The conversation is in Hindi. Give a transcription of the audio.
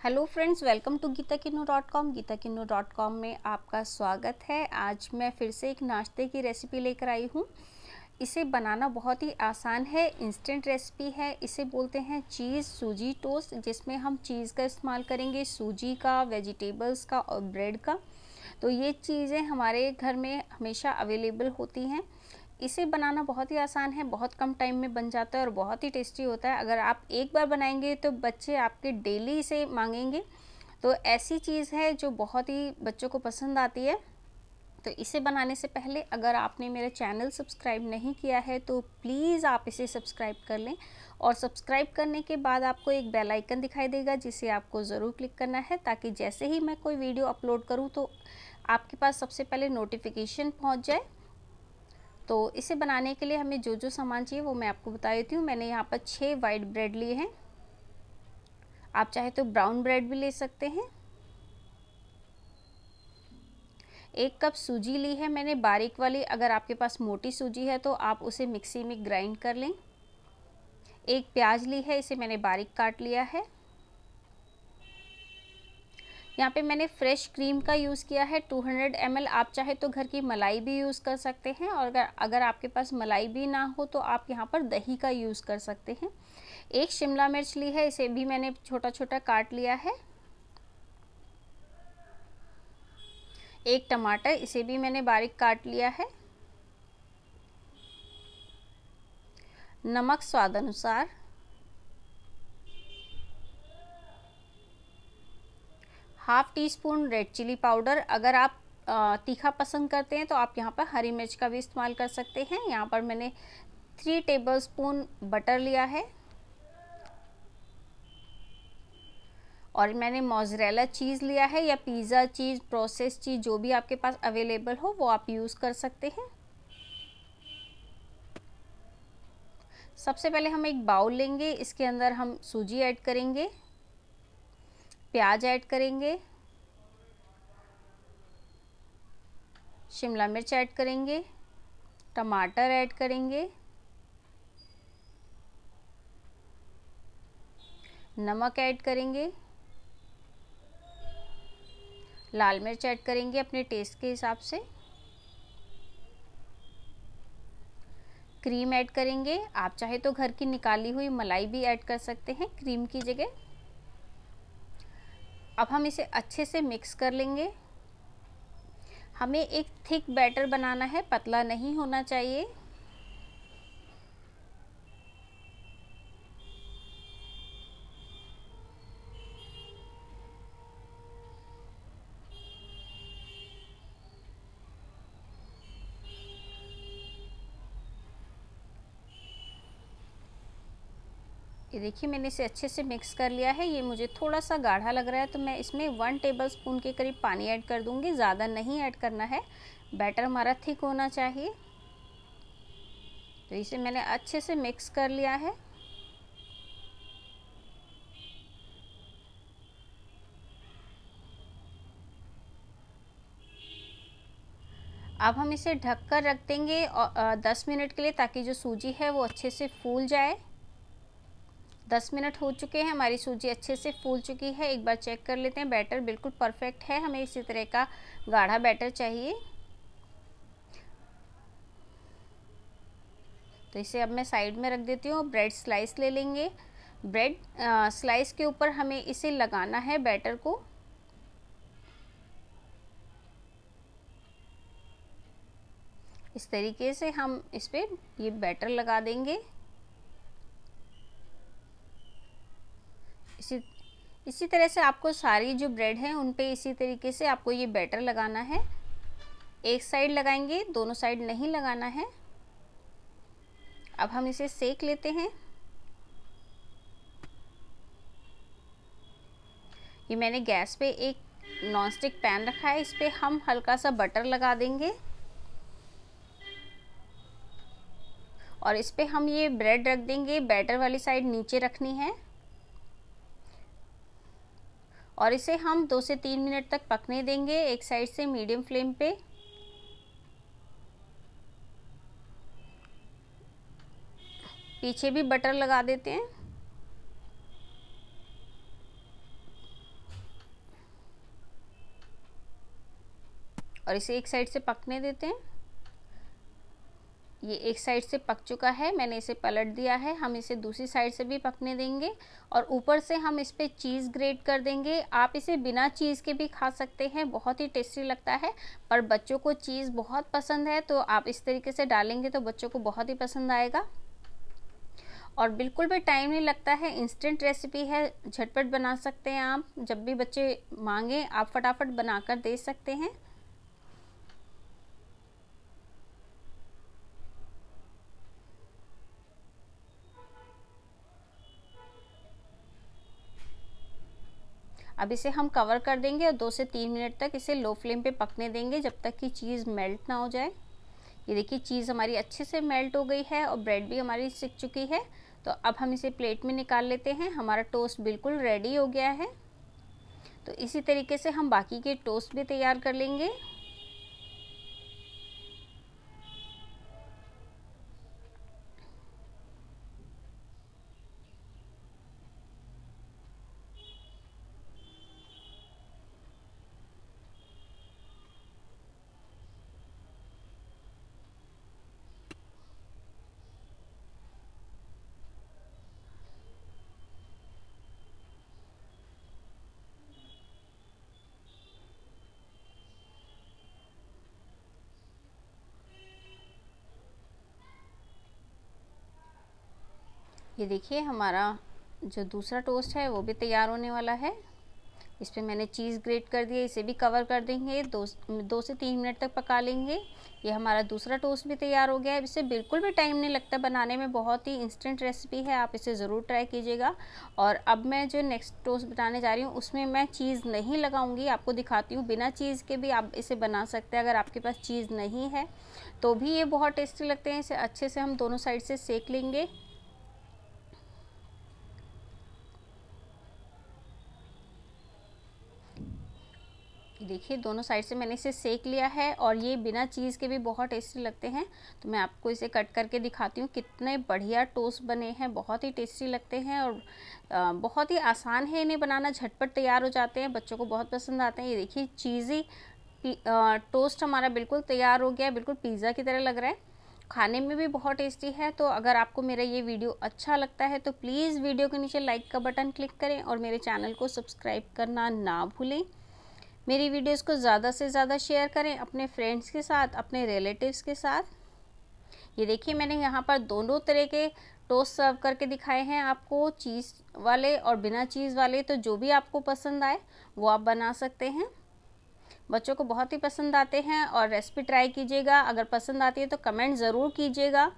Hello friends, welcome to Geeta Kinnu dot com Geeta Kinnu dot com में आपका स्वागत है। आज मैं फिर से एक नाश्ते की रेसिपी लेकर आई हूँ। इसे बनाना बहुत ही आसान है इंस्टेंट रेसिपी है। इसे बोलते हैं चीज़ सूजी टोस्ट जिसमें हम चीज़ का इस्तेमाल करेंगे सूजी का वेजिटेबल्स का और ब्रेड का। तो ये चीज़ें हमारे घर में हमेशा अवेलेबल होती हैं। इसे बनाना बहुत ही आसान है, बहुत कम टाइम में बन जाता है और बहुत ही टेस्टी होता है। अगर आप एक बार बनाएँगे तो बच्चे आपके डेली इसे मांगेंगे। तो ऐसी चीज़ है जो बहुत ही बच्चों को पसंद आती है। तो इसे बनाने से पहले अगर आपने मेरा चैनल सब्सक्राइब नहीं किया है तो प्लीज़ आप इसे सब्सक्राइब कर लें। और सब्सक्राइब करने के बाद आपको एक बेल आइकन दिखाई देगा, जिसे आपको ज़रूर क्लिक करना है, ताकि जैसे ही मैं कोई वीडियो अपलोड करूँ तो आपके पास सबसे पहले नोटिफिकेशन पहुँच जाए। तो इसे बनाने के लिए हमें जो जो सामान चाहिए वो मैं आपको बता देती हूँ। मैंने यहाँ पर छः वाइट ब्रेड लिए हैं। आप चाहे तो ब्राउन ब्रेड भी ले सकते हैं। एक कप सूजी ली है मैंने, बारीक वाली। अगर आपके पास मोटी सूजी है तो आप उसे मिक्सी में ग्राइंड कर लें। एक प्याज ली है, इसे मैंने बारीक काट लिया है। यहाँ पे मैंने फ्रेश क्रीम का यूज़ किया है 200 हंड्रेड आप चाहे तो घर की मलाई भी यूज़ कर सकते हैं और अगर अगर आपके पास मलाई भी ना हो तो आप यहाँ पर दही का यूज़ कर सकते हैं। एक शिमला मिर्च ली है, इसे भी मैंने छोटा छोटा काट लिया है। एक टमाटर, इसे भी मैंने बारीक काट लिया है। नमक स्वाद अनुसार half teaspoon red chilli powder. अगर आप तीखा पसंद करते हैं तो आप यहाँ पर हरी मिर्च का भी इस्तेमाल कर सकते हैं। यहाँ पर मैंने थ्री टेबल स्पून बटर लिया है। और मैंने मोजरेला चीज़ लिया है, या पिज़्ज़ा चीज़ प्रोसेस चीज़ जो भी आपके पास अवेलेबल हो, वो आप यूज़ कर सकते हैं। सबसे पहले हम एक बाउल लेंगे, इसके अंदर हम सूजी ऐड करेंगे। प्याज ऐड करेंगे। शिमला मिर्च ऐड करेंगे। टमाटर ऐड करेंगे। नमक ऐड करेंगे। लाल मिर्च ऐड करेंगे अपने टेस्ट के हिसाब से। क्रीम ऐड करेंगे। आप चाहे तो घर की निकाली हुई मलाई भी ऐड कर सकते हैं, क्रीम की जगह। अब हम इसे अच्छे से मिक्स कर लेंगे। हमें एक थिक बैटर बनाना है, पतला नहीं होना चाहिए। ये देखिए, मैंने इसे अच्छे से मिक्स कर लिया है। ये मुझे थोड़ा सा गाढ़ा लग रहा है तो मैं इसमें वन टेबल स्पून के करीब पानी ऐड कर दूँगी। ज़्यादा नहीं ऐड करना है। बैटर हमारा थिक होना चाहिए। तो इसे मैंने अच्छे से मिक्स कर लिया है। अब हम इसे ढककर रख देंगे और दस मिनट के लिए ताकि जो सूजी है वो अच्छे से फूल जाए। दस मिनट हो चुके हैं, हमारी सूजी अच्छे से फूल चुकी है। एक बार चेक कर लेते हैं, बैटर बिल्कुल परफेक्ट है। हमें इसी तरह का गाढ़ा बैटर चाहिए। तो इसे अब मैं साइड में रख देती हूँ, ब्रेड स्लाइस ले लेंगे। ब्रेड स्लाइस के ऊपर हमें इसे लगाना है बैटर को। इस तरीके से हम इस पर ये बैटर लगा देंगे। इसी इसी तरह से आपको सारी जो ब्रेड है उन पे इसी तरीके से आपको ये बैटर लगाना है। एक साइड लगाएँगे, दोनों साइड नहीं लगाना है। अब हम इसे सेक लेते हैं। ये मैंने गैस पे एक नॉनस्टिक पैन रखा है, इस पर हम हल्का सा बटर लगा देंगे। और इस पर हम ये ब्रेड रख देंगे बैटर वाली साइड नीचे रखनी है। और इसे हम दो से तीन मिनट तक पकने देंगे, एक साइड से मीडियम फ्लेम पे। पीछे भी बटर लगा देते हैं। और इसे एक साइड से पकने देते हैं। ये एक साइड से पक चुका है, मैंने इसे पलट दिया है, हम इसे दूसरी साइड से भी पकने देंगे और ऊपर से हम इस पर चीज़ ग्रेट कर देंगे। आप इसे बिना चीज़ के भी खा सकते हैं, बहुत ही टेस्टी लगता है, पर बच्चों को चीज़ बहुत पसंद है तो आप इस तरीके से डालेंगे तो बच्चों को बहुत ही पसंद आएगा। और बिल्कुल भी टाइम नहीं लगता है, इंस्टेंट रेसिपी है, झटपट बना सकते हैं आप, जब भी बच्चे मांगे, आप फटाफट बनाकर दे सकते हैं। अब इसे हम कवर कर देंगे और दो से तीन मिनट तक इसे लो फ्लेम पे पकने देंगे जब तक कि चीज़ मेल्ट ना हो जाए। ये देखिए चीज़ हमारी अच्छे से मेल्ट हो गई है और ब्रेड भी हमारी सिक चुकी है। तो अब हम इसे प्लेट में निकाल लेते हैं। हमारा टोस्ट बिल्कुल रेडी हो गया है। तो इसी तरीके से हम बाकी के टोस्ट भी तैयार कर लेंगे। ये देखिए हमारा जो दूसरा टोस्ट है, वो भी तैयार होने वाला है। इस पर मैंने चीज़ ग्रेट कर दिया, इसे भी कवर कर देंगे। दो दो से तीन मिनट तक पका लेंगे। ये हमारा दूसरा टोस्ट भी तैयार हो गया है। इसे बिल्कुल भी टाइम नहीं लगता। बनाने में बहुत ही इंस्टेंट रेसिपी है। आप इसे ज़रूर ट्राई कीजिएगा। और अब मैं जो नेक्स्ट टोस्ट बनाने जा रही हूँ, उसमें मैं चीज़ नहीं लगाऊँगी। आपको दिखाती हूँ, बिना चीज़ के भी आप इसे बना सकते हैं। अगर आपके पास चीज़ नहीं है तो भी ये बहुत टेस्टी लगते हैं। इसे अच्छे से हम दोनों साइड से सेक लेंगे। देखिए, दोनों साइड से मैंने इसे सेक लिया है और ये बिना चीज़ के भी बहुत टेस्टी लगते हैं। तो मैं आपको इसे कट करके दिखाती हूँ, कितने बढ़िया टोस्ट बने हैं, बहुत ही टेस्टी लगते हैं और बहुत ही आसान है इन्हें बनाना, झटपट तैयार हो जाते हैं, बच्चों को बहुत पसंद आते हैं। ये देखिए, चीज़ी टोस्ट हमारा बिल्कुल तैयार हो गया है बिल्कुल पिज़्ज़ा की तरह लग रहा है। खाने में भी बहुत टेस्टी है तो अगर आपको मेरा ये वीडियो अच्छा लगता है तो प्लीज़ वीडियो के नीचे लाइक का बटन क्लिक करें और मेरे चैनल को सब्सक्राइब करना ना भूलें। मेरी वीडियोस को ज़्यादा से ज़्यादा शेयर करें अपने फ्रेंड्स के साथ, अपने रिलेटिव्स के साथ। ये देखिए, मैंने यहाँ पर दोनों तरह के टोस्ट सर्व करके दिखाए हैं आपको। चीज़ वाले और बिना चीज़ वाले तो जो भी आपको पसंद आए, वो आप बना सकते हैं। बच्चों को बहुत ही पसंद आते हैं और रेसिपी ट्राई कीजिएगा। अगर पसंद आती है तो कमेंट ज़रूर कीजिएगा।